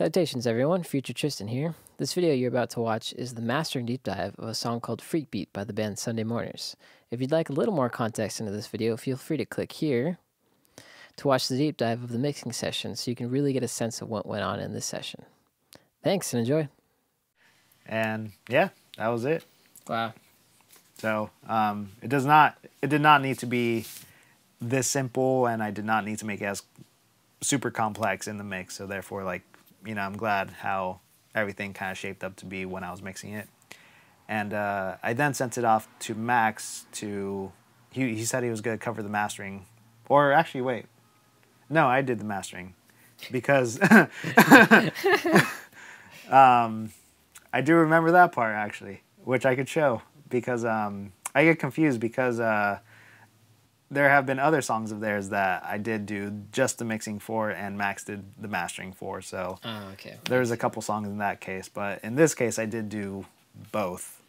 Salutations everyone, Future Tristan here. This video you're about to watch is the mastering deep dive of a song called Freak Beat by the band Sunday Mourners. If you'd like a little more context into this video, feel free to click here to watch the deep dive of the mixing session so you can really get a sense of what went on in this session. Thanks and enjoy. And yeah, that was it. Wow. So um, it does not it did not need to be this simple and I did not need to make it as super complex in the mix. So therefore like, you know, I'm glad how everything kind of shaped up to be when I was mixing it. And uh, I then sent it off to Max to he he said he was going to cover the mastering. Or actually wait. No, I did the mastering because um, I do remember that part actually, which I could show because um, I get confused because uh, there have been other songs of theirs that I did do just the mixing for, and Max did the mastering for. So Oh, okay. there's a couple songs in that case, but in this case, I did do both,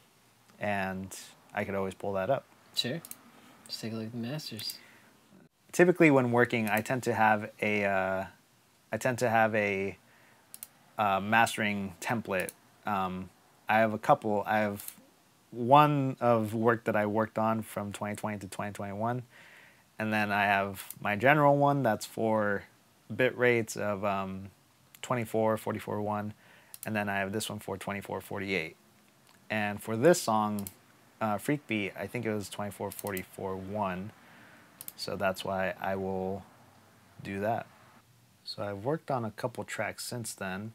and I could always pull that up. Sure. Just take a look at the masters. Typically, when working, I tend to have a, uh, I tend to have a uh, mastering template. Um, I have a couple. I have one of work that I worked on from 2020 to 2021, and then I have my general one that's for bit rates of um, 24, 44, 1, and then I have this one for 24, 48. And for this song, uh, Freak Beat, I think it was 24, 44, 1. So that's why I will do that. So I've worked on a couple tracks since then.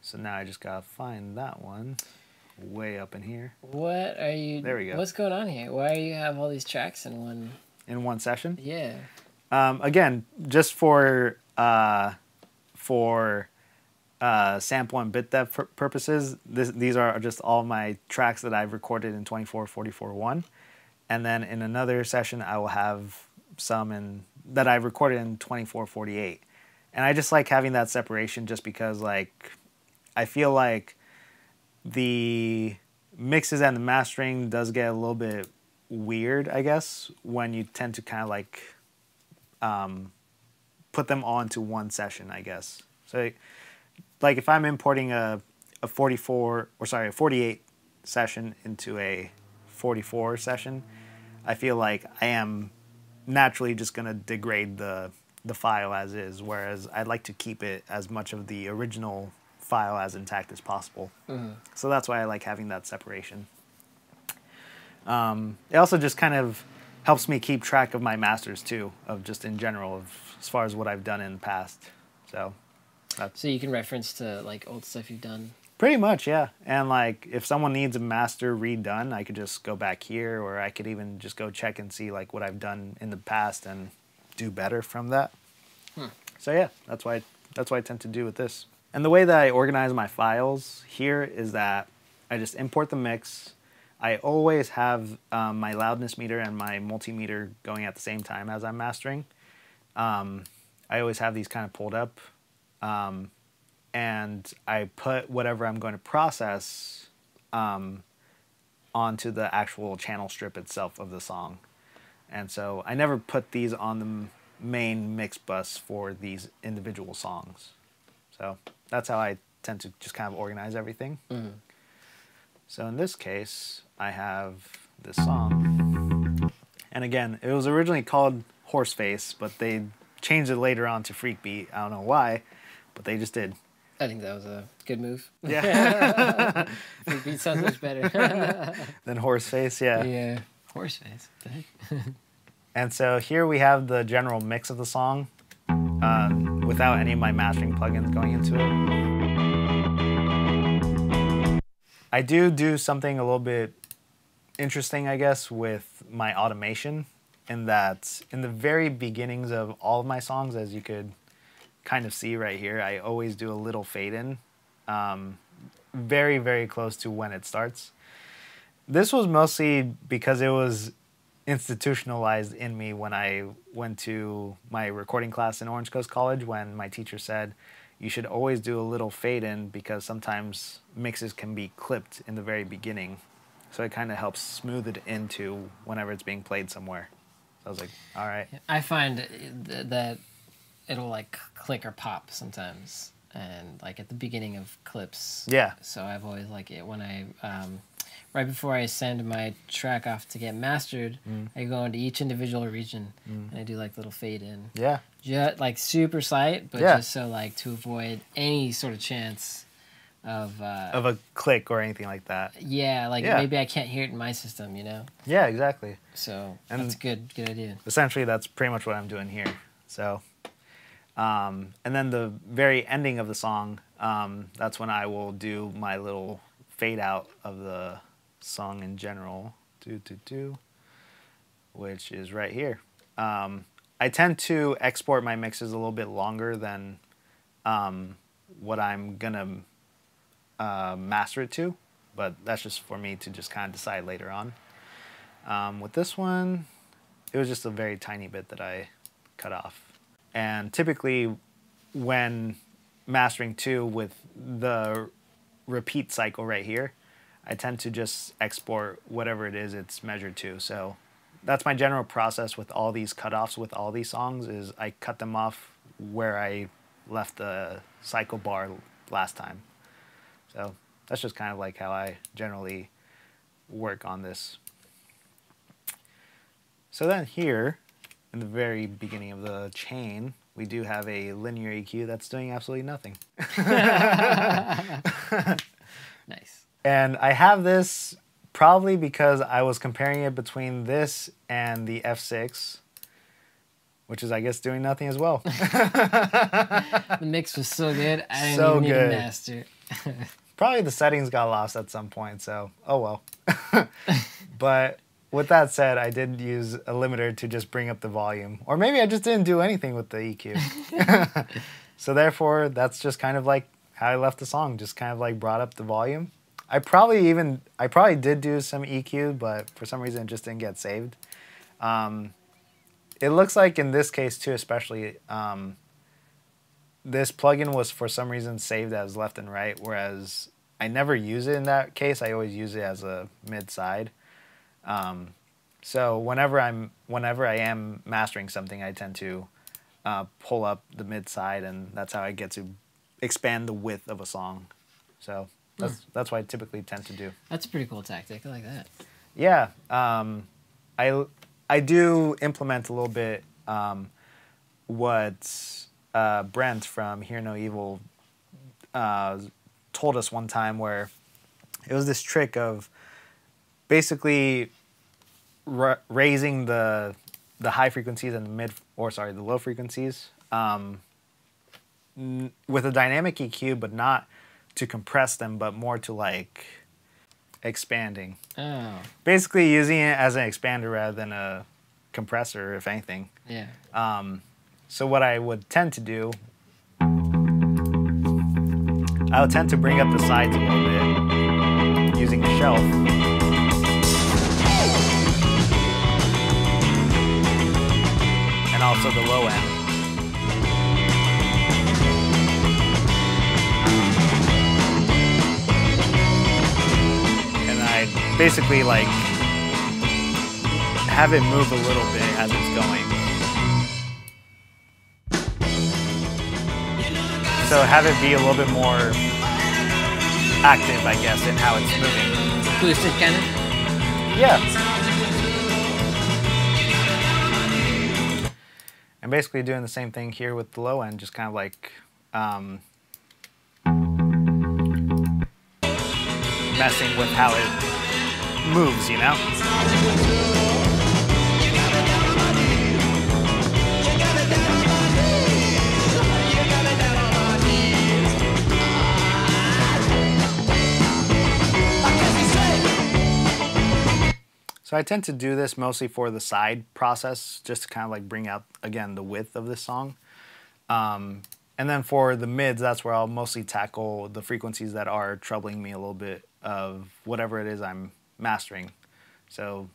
So now I just gotta find that one way up in here What are you There we go. What's going on here? Why do you have all these tracks in one in one session. Yeah. Um, again, just for uh, for uh, sample and bit depth pur- purposes, this, these are just all my tracks that I've recorded in 24, 44, 1. And then in another session, I will have some in that I've recorded in 24, 48. And I just like having that separation just because, like, I feel like the mixes and the mastering does get a little bit weird, I guess, when you tend to kind of like um, put them all into one session, I guess. So, like if I'm importing a, a 44 or sorry, a 48 session into a 44 session, I feel like I am naturally just going to degrade the the file as is whereas I'd like to keep it as much of the original file as intact as possible. So that's why I like having that separation. Um, it also just kind of helps me keep track of my masters too, of just in general, of, as far as what I've done in the past. So So you can reference to like old stuff you've done. pretty much, yeah. And like, if someone needs a master redone, I could just go back here, or I could even just go check and see like what I've done in the past and do better from that. So yeah, that's why that's what I tend to do with this. And the way that I organize my files here is that I just import the mix. I always have um, my loudness meter and my multimeter going at the same time as I'm mastering. Um, I always have these kind of pulled up. Um, and I put whatever I'm going to process um, onto the actual channel strip itself of the song. And so I never put these on the main mix bus for these individual songs. So that's how I tend to just kind of organize everything. So in this case, I have this song. And again, it was originally called Horseface, but they changed it later on to Freak Beat. I don't know why, but they just did. I think that was a good move. Yeah. Freak Beat sounds much better. then Horseface, yeah. yeah. Horseface. And so here we have the general mix of the song um, without any of my mastering plugins going into it. I do do something a little bit interesting, I guess, with my automation in that in the very beginnings of all of my songs, as you could kind of see right here, I always do a little fade in, um, very, very close to when it starts. This was mostly because it was institutionalized in me when I went to my recording class in Orange Coast College when my teacher said you should always do a little fade in because sometimes mixes can be clipped in the very beginning. So it kind of helps smooth it into whenever it's being played somewhere. So I was like, all right. I find th- that it'll like click or pop sometimes. and like at the beginning of clips. Yeah. So I've always like it when I um, right before I send my track off to get mastered, Mm. I go into each individual region and I do like little fade in, Yeah. just like super slight, but Yeah. just so like to avoid any sort of chance of uh, Of a click or anything like that. yeah, like Yeah. maybe I can't hear it in my system, you know. Yeah, exactly. So And- that's a good good idea. essentially that's pretty much what I'm doing here. So, um, and then the very ending of the song, um, that's when I will do my little fade out of the song in general, do do do, which is right here. Um, I tend to export my mixes a little bit longer than um, what I'm gonna uh, master it to, but that's just for me to just kind of decide later on. Um, with this one, it was just a very tiny bit that I cut off. And typically, when mastering two with the repeat cycle right here, I tend to just export whatever it is it's measured to. So that's my general process with all these cutoffs with all these songs is I cut them off where I left the cycle bar last time. So that's just kind of like how I generally work on this. So then here, in the very beginning of the chain, we do have a linear EQ that's doing absolutely nothing. Nice. And I have this probably because I was comparing it between this and the F6, which is, I guess, doing nothing as well. The mix was so good. I didn't So good. a master. probably the settings got lost at some point, so oh well. but with that said, I did use a limiter to just bring up the volume. Or maybe I just didn't do anything with the EQ. so therefore, that's just kind of like how I left the song, just kind of like brought up the volume. I probably even I probably did do some EQ, but for some reason it just didn't get saved. Um, it looks like in this case too, especially um, this plugin was for some reason saved as left and right, whereas I never use it in that case. I always use it as a mid side. Um, so whenever I'm whenever I am mastering something, I tend to uh, pull up the mid side, and that's how I get to expand the width of a song. So that's that's what I typically tend to do. That's a pretty cool tactic. I like that. Yeah, um, I I do implement a little bit um, what uh, Brent from Hear No Evil uh, told us one time, where it was this trick of basically ra- raising the the high frequencies and the mid or sorry the low frequencies um, n- with a dynamic EQ, but not to compress them, but more to like expanding Oh, basically using it as an expander rather than a compressor, if anything. yeah. Um, so what I would tend to do, I would tend to bring up the sides a little bit using the shelf. And also the low end. Basically like have it move a little bit as it's going. So have it be a little bit more active, I guess, in how it's moving. Boosted kind of. Yeah. And basically doing the same thing here with the low end, just kind of like um, messing with how it moves, you know? So I tend to do this mostly for the side process, just to kind of like bring out again the width of this song. Um, and then for the mids, that's where I'll mostly tackle the frequencies that are troubling me a little bit of whatever it is I'm mastering. So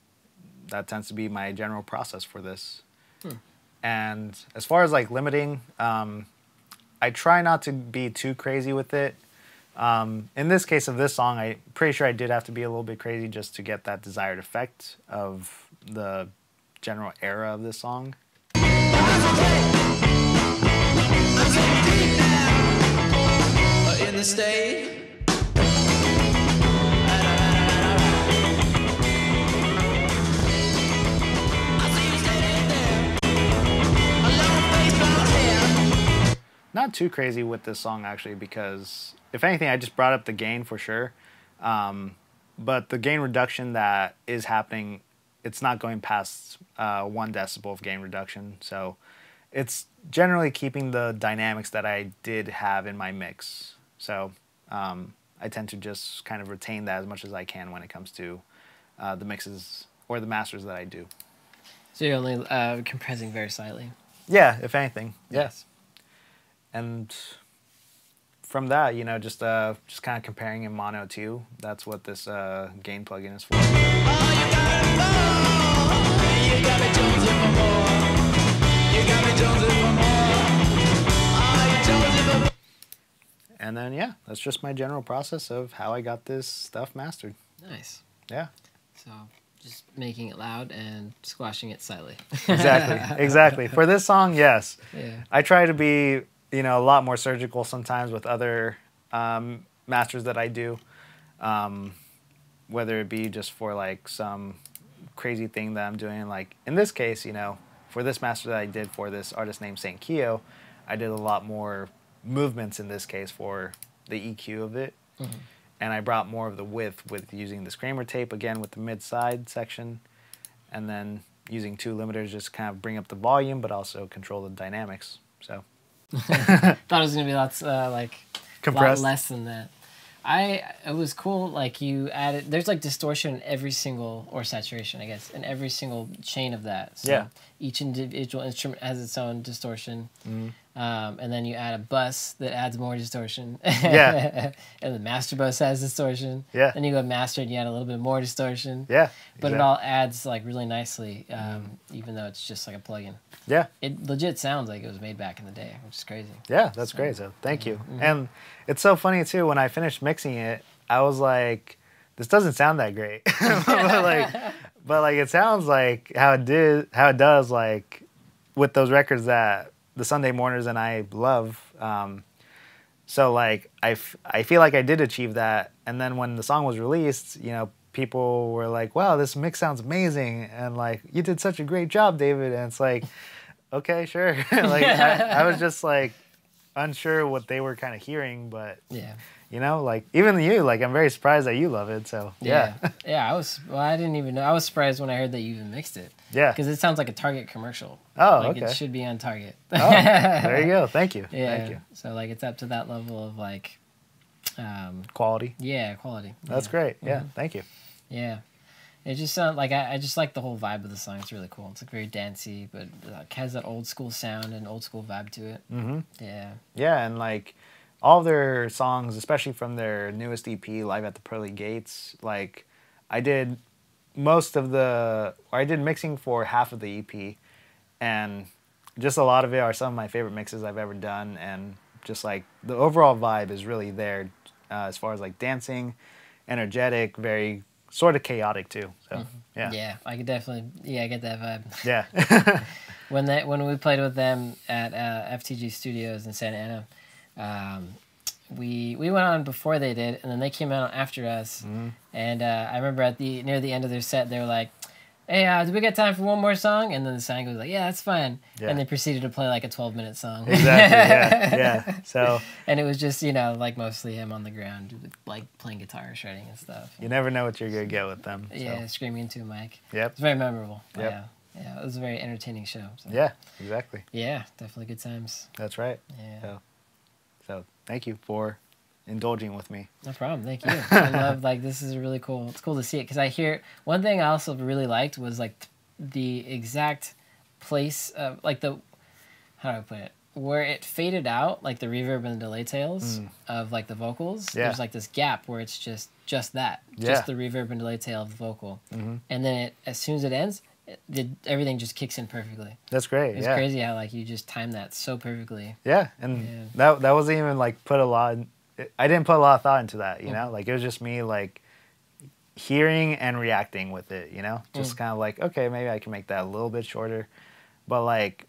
that tends to be my general process for this. And as far as like limiting, um, I try not to be too crazy with it. Um, in this case of this song, I'm pretty sure I did have to be a little bit crazy just to get that desired effect of the general era of this song. the Not too crazy with this song actually, because if anything, I just brought up the gain for sure. Um, but the gain reduction that is happening, it's not going past uh, one decibel of gain reduction. So it's generally keeping the dynamics that I did have in my mix. So um, I tend to just kind of retain that as much as I can when it comes to uh, the mixes or the masters that I do. So you're only uh, compressing very slightly. Yeah, if anything. Yes. And from that, you know, just uh, just kind of comparing in mono too. That's what this uh, gain plugin is for. And then yeah, that's just my general process of how I got this stuff mastered. Nice. Yeah, So just making it loud and squashing it slightly. exactly, exactly. For this song, yes, yeah. I try to be, you know, a lot more surgical sometimes with other um, masters that I do, um, whether it be just for like some crazy thing that I'm doing. Like in this case, you know, for this master that I did for this artist named Saint Keo, I did a lot more movements in this case for the EQ of it, and I brought more of the width with using this Kramer tape again with the mid side section, and then using two limiters just kind of bring up the volume, but also control the dynamics. So Thought it was gonna be lots uh, like a lot Compressed. less than that. I it was cool. Like you added, there's like distortion in every single or saturation, I guess, in every single chain of that. So Yeah. Each individual instrument has its own distortion, Mm-hmm. Um, and then you add a bus that adds more distortion. Yeah. and the master bus has distortion. Yeah. Then you go master and you add a little bit more distortion. yeah, But it all adds like really nicely, um, even though it's just like a plugin. yeah, It legit sounds like it was made back in the day, which is crazy. yeah, that's great. So thank you. Mm-hmm. And it's so funny too. When I finished mixing it, I was like, "This doesn't sound that great," but like, but like it sounds like how it did, how it does, like with those records that the Sunday Mourners and I love. Um, so like I, f- I feel like I did achieve that. And then when the song was released, you know, people were like, "Wow, this mix sounds amazing," and like, "You did such a great job, David." And it's like, okay, sure. like I, I was just like unsure what they were kind of hearing, but Yeah. you know, like even you, like I'm very surprised that you love it. So yeah, Yeah. yeah, I was. Well, I didn't even know. I was surprised when I heard that you even mixed it yeah. because it sounds like a Target commercial. Oh, like okay. it should be on Target. oh, there you go. Thank you. yeah. Thank you. So like it's up to that level of like, um, Quality. yeah, quality. That's yeah. great. Yeah. Mm-hmm. Thank you. Yeah. It just sounds like I, I just like the whole vibe of the song. It's really cool. It's like very dancey, but like has that old school sound and old school vibe to it. hmm Yeah. Yeah, and like all their songs, especially from their newest EP, Live at the Pearly Gates, like I did most of the, or I did mixing for half of the EP, and just a lot of it are some of my favorite mixes I've ever done, and just like the overall vibe is really there uh, as far as like dancing, energetic, very sort of chaotic too. So yeah, Yeah. I could definitely. Yeah, I get that vibe. yeah, when they when we played with them at uh, FTG Studios in Santa Ana, um, we we went on before they did, and then they came out after us. Mm-hmm. And uh, I remember at the near the end of their set, they were like, "Hey, uh, do we got time for one more song?" And then the singer was like, "Yeah, that's fine." Yeah. And they proceeded to play like a twelve minute song. exactly, yeah, yeah. So and it was just you know like mostly him on the ground, like playing guitar, shredding and stuff. you never know what you're gonna get with them. So. Yeah, screaming into a mic. Yep. It's very memorable. Yep. Yeah. Yeah, it was a very entertaining show. So. Yeah, exactly. Yeah, definitely good times. That's right. Yeah. So, so thank you for indulging with me. No problem. Thank you. I love like this is really cool. It's cool to see it because I hear one thing I also really liked was like the exact place of like the how do I put it where it faded out like the reverb and the delay tails of like the vocals. Mm. Yeah. There's like this gap where it's just just that, Yeah. just the reverb and delay tail of the vocal, mm-hmm. and then it, as soon as it ends, it, the, everything just kicks in perfectly. That's great. It's yeah. crazy how like you just time that so perfectly. Yeah, and that that wasn't even like put a lot. I didn't put a lot of thought into that. You Mm. know, like it was just me like hearing and reacting with it. You know, Mm. just kind of like okay, maybe I can make that a little bit shorter, but like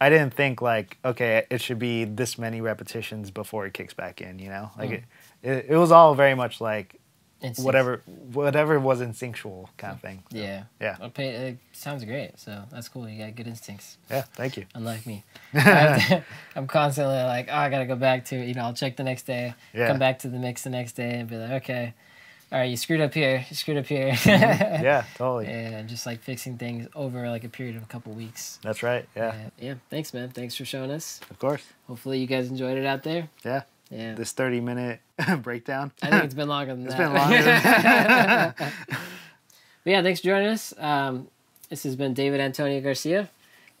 I didn't think like okay, it should be this many repetitions before it kicks back in. You know, like Mm. it, it, it was all very much like Whatever whatever was instinctual kind of thing. So, Yeah. Yeah. Pay, it sounds great. So that's cool. You got good instincts. Yeah. Thank you. unlike me. I am constantly like, oh, I gotta go back to you know, I'll check the next day, Yeah. come back to the mix the next day, and be like, okay, all right, you screwed up here, you screwed up here, Yeah. Totally. and just like fixing things over like a period of a couple weeks. That's right. Yeah. Uh, yeah, thanks, man. Thanks for showing us. Of course. Hopefully, you guys enjoyed it out there. Yeah. Yeah, This thirty minute breakdown. I think it's been longer than It's that. It's been longer. But yeah, thanks for joining us. Um, this has been David Antonio Garcia,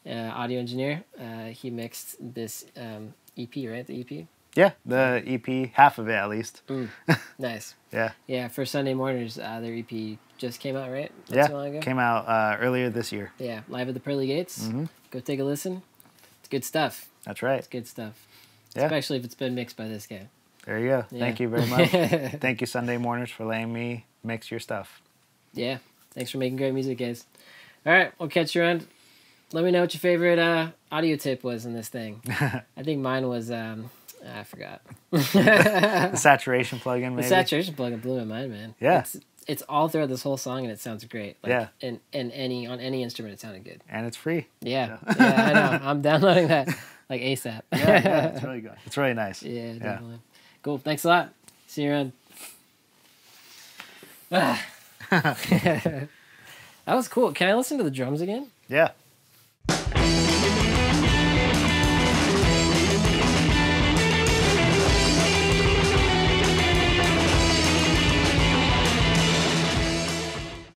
uh, audio engineer. Uh, he mixed this um, EP, right? The EP. yeah. The EP, half of it at least. Nice. Yeah. Yeah, for Sunday Mourners, uh, their EP just came out, right? Not yeah. long ago? Came out uh, earlier this year. Yeah, live at the Pearly Gates. Mhm. Go take a listen. It's good stuff. That's right. It's good stuff. Yeah. Especially if it's been mixed by this guy. There you go. Yeah. Thank you very much. Thank you, Sunday Mourners, for letting me mix your stuff. yeah. Thanks for making great music, guys. All right, we'll catch you around. Let me know what your favorite uh, audio tip was in this thing. I think mine was um, I forgot. The saturation plugin, The maybe. saturation plugin blew my mind, man. Yeah. It's, it's all throughout this whole song and it sounds great. Like, Yeah. And and any on any instrument it sounded good. and it's free. Yeah. Yeah, I know. I'm downloading that like ASAP. Yeah, yeah, it's really good. It's really nice. Yeah, definitely. Cool. Thanks a lot. See you around. Ah. that was cool. Can I listen to the drums again? Yeah.